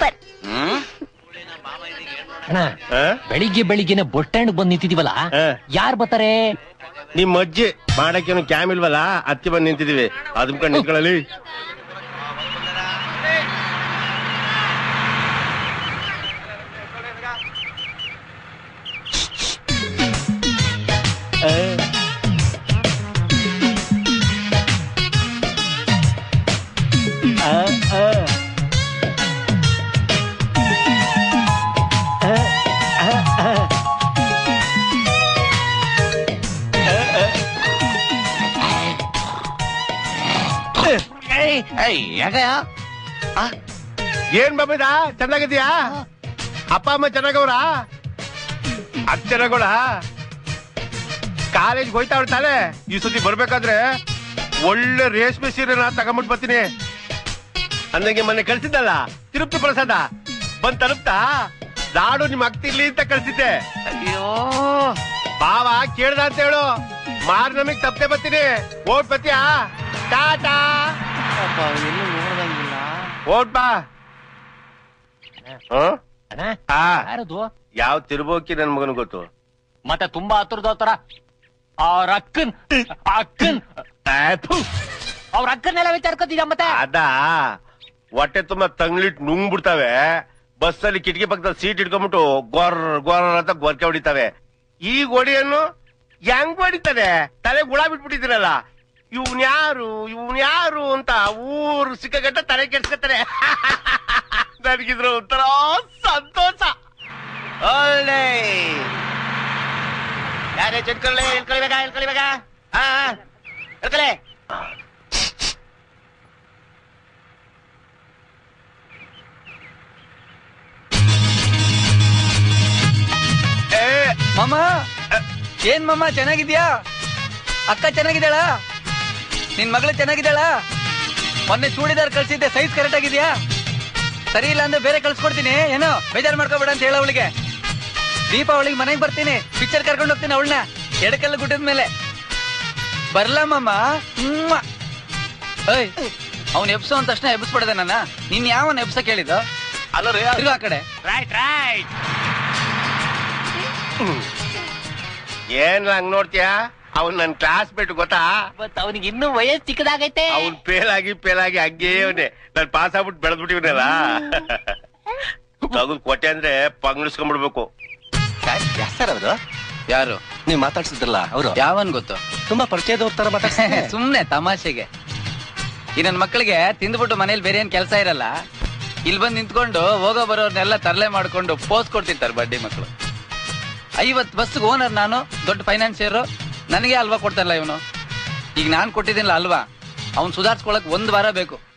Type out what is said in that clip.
Super. ಅಣ್ಣ ಬೆಳಿಗ್ಗೆ ಬೆಳಿಗ್ಗೆನೆ ಬಸ್ ಸ್ಟ್ಯಾಂಡ್ ಬಂದ್ ನಿಂತಿದೀವಲ್ಲ? ಯಾರ್ ಬರ್ತಾರೆ? ನಿಮ್ ಅಜ್ಜಿ ಮಾಡಕ್ಕೇನು ಕ್ಯಾಮ್ ಇಲ್ವಲ್ಲ? ಅತ್ತಿ ಬಂದ್ ನಿಂತಿದೀವಿ. ಅದ್ ಕಂಡು ನಿಂತ್ಕೊಳ್ಳಲಿ. ಏನ್ ಬಾಬಿದ ಚೆನ್ನಾಗಿದ್ಯಾ ಅಪ್ಪ ಅಮ್ಮ ಚೆನ್ನಾಗವ್ರ? ಚೆನ್ನಾಗೋಳ ಕಾಲೇಜ್ ಹೋಯ್ತಾ ತಾನೆ ಈ ಸುದ್ದಿ ಬರ್ಬೇಕಾದ್ರೆ ಒಳ್ಳೆ ರೇಷ್ಮೆ ಸೀರೆನ ತಗೊಂಬಿಟ್ ಬರ್ತೀನಿ. ಅಂದಂಗೆ ಮೊನ್ನೆ ಕಳ್ಸಿದ್ದಲ್ಲ ತಿರುಪ್ತಿ ಪ್ರಸಾದ. ಬಂದ್ ತಲುಪ್ತಾ? ನಾಡು ನಿಮ್ ಅಕ್ತಿರ್ಲಿ ಅಂತ ಕಳ್ಸಿದ್ದೆ. ಅಯ್ಯೋ ಬಾವ ಕೇಳ್ದ ಅಂತ ಹೇಳು. ಮಾರ್ ನಮಗ್ ತಪ್ಪೇ ಬರ್ತೀನಿ. ಓಟ್ ಬತ್ತೀಯಾ ಟಾಟಾ! ಎಲ್ಲೂ ನೋಡ್ದಂಗಿಲ್ಲ. ಹ? ಯಾರದು? ಯಾವ ತಿರುಬೋಕಿ ನನ್ ಮಗನ್ ಗೊತ್ತು? ಮತ್ತೆ ತುಂಬಾ ಹತ್ರದ ತರ ಅವ್ರ ಅಕ್ಕನ್ ಅಕ್ಕನ್. ಅವ್ರ ಅಕ್ಕನ್ನೆಲ್ಲ ವಿಚಾರ್ಕೋತಿದ್ಯ ಮತ್ತೆ? ಅದ. ಹೊಟ್ಟೆ ತುಂಬಾ ತಂಗ್ಲಿಟ್ ನುಂಗ್ ಬಿಡ್ತಾವೆ ಬಸ್ಸಲ್ಲಿ ಕಿಟಕಿ ಪಕ್ಕದಲ್ಲಿ ಸೀಟ್ ಇಟ್ಕೊಂಡ್ಬಿಟ್ಟು ಗೊರ್ ಗೊರ್ ಅಂತ ಗೊರ್ಕೆ ಹೊಡಿತಾವೆ. ಈ ಗೋಡಿಯನ್ನು ಹೆಂಗ್ ಹೊಡಿತಾನೆ ತಲೆ ಗುಳ ಬಿಟ್ಬಿಟ್ಟಿದ್ದೀರಲ್ಲ. ಇವ್ನ್ ಯಾರು ಇವ್ನ್ ಯಾರು ಅಂತ ಊರು ಸಿಕ್ಕಗಟ್ಟ ತಲೆ ಕೆಡ್ಸ್ಕೊತಾರೆ. ನನಗಿದ್ರ ಒಂಥರ ಸಂತೋಷ. ಒಳ್ಳೆ. ಯಾರೇ ಚಟ್ಕೊಳ್ಳೆ ಹೇಳ್ಕೊಳ್ಬೇಕ ಹೇಳ್ಕೊಳ್ಬೇಕ ಹಾ ಮಾಮ. ಏನ್ ಮಾಮ, ಚೆನ್ನಾಗಿದ್ಯಾ? ಅಕ್ಕ ಚೆನ್ನಾಗಿದ್ದಾಳ? ನಿನ್ ಮಗಳು ಚೆನ್ನಾಗಿದ್ದಾಳ? ಮೊನ್ನೆ ಚೂಡಿದಾರ್ ಕಳ್ಸಿದ್ದೆ ಸೈಜ್ ಕರೆಕ್ಟ್ ಆಗಿದ್ಯಾ? ಸರಿ ಇಲ್ಲ ಅಂದ್ರೆ ಬೇರೆ ಕಳ್ಸ್ಕೊಡ್ತೀನಿ ಏನೋ? ಬೇಜಾರ್ ಮಾಡ್ಕೋಬೇಡ ಅಂತ ಹೇಳ ಅವಳಿಗೆ. ದೀಪಾವಳಿಗೆ ಮನೆಗೆ ಬರ್ತೀನಿ ಪಿಕ್ಚರ್ ಕರ್ಕೊಂಡು ಹೋಗ್ತೀನಿ ಅವಳನ್ನ. ಎಡಕಲ್ಲ ಗುಡ್ಡದ ಮೇಲೆ. ಬರ್ಲಮ್ಮ ಮಾಮ ಮ್ವಾ. ಏಯ್ ಅವ್ನ್ ಎಬ್ಸೋ ಅಂತ ತಕ್ಷಣ ಎಬ್ಸ್ಬಿಡದೆ ನನ್ನ. ನಿನ್ ಯಾವನ್ ಎಬ್ಸ ಕೇಳಿದ್ದು? ಅಲ್ಲ ರೀ ಆ ಕಡೆ. ರೈಟ್ ರೈಟ್ ಏನ್ ಹಂಗ್ ನೋಡ್ತೀಯಾ? ಅವ್ನ್ ನನ್ ಕ್ಲಾಸ್ ಮೇಟ್ ಗೊತ್ತಾ? ಮತ್ ಅವನಿಗೆ ಇನ್ನೂ ವಯಸ್ಸು ಚಿಕ್ಕದಾಗೈತೆ. ಅವ್ನ್ ಫೇಲ್ ಆಗಿ ಫೇಲ್ ಆಗಿ ಹಂಗೇ ಅವನೇ ನಾನ್ ಪಾಸ್ ಆಗ್ಬಿಟ್ಟು ಬೆಳೆದ್ಬಿಟ್ಟಿವನಲ್ಲ. ತಗದ್ ಕೊಟ್ಟೆ ಅಂದ್ರೆ ಪಂಗ್ಳಿಸ್ಕೊಂಡ್ಬಿಡ್ಬೇಕು ಸರ್ ಅದು ಯಾರು? ನೀವ್ ಮಾತಾಡ್ಸಿದ್ರಲ್ಲ ಅವರು? ಯಾವನ್ ಗೊತ್ತು? ತುಂಬಾ ಪರಿಚಯದವ್ರ ತರ ಮಾತಾಡ್ಸಿದ್ರೆ. ಸುಮ್ನೆ ತಮಾಷೆಗೆ. ಈ ನನ್ ಮಕ್ಕಳಿಗೆ ತಿಂದ್ಬಿಟ್ಟು ಮನೇಲಿ ಬೇರೆ ಏನ್ ಕೆಲಸ ಇರಲ್ಲ. ಇಲ್ಲಿ ಬಂದ್ ನಿಂತ್ಕೊಂಡು ಹೋಗೋ ಬರೋರ್ನೆಲ್ಲ ತರಲೆ ಮಾಡ್ಕೊಂಡು ಪೋಸ್ ಕೊಡ್ತಿರ್ತಾರೆ ಬಡ್ಡಿ ಮಕ್ಕಳು ಐವತ್ ಬಸ್ ಓನರ್ ನಾನು ದೊಡ್ಡ ಫೈನಾನ್ಸಿಯರ್ ನನಗೆ ಅಲ್ವಾ ಕೊಡ್ತಾನಲ್ಲ ಇವನು? ಈಗ ನಾನು ಕೊಟ್ಟಿದ್ದೀನಲ್ಲ ಅಲ್ವಾ? ಅವ್ನು ಸುಧಾರಿಸ್ಕೊಳಕ್ ಒಂದು ವಾರ ಬೇಕು.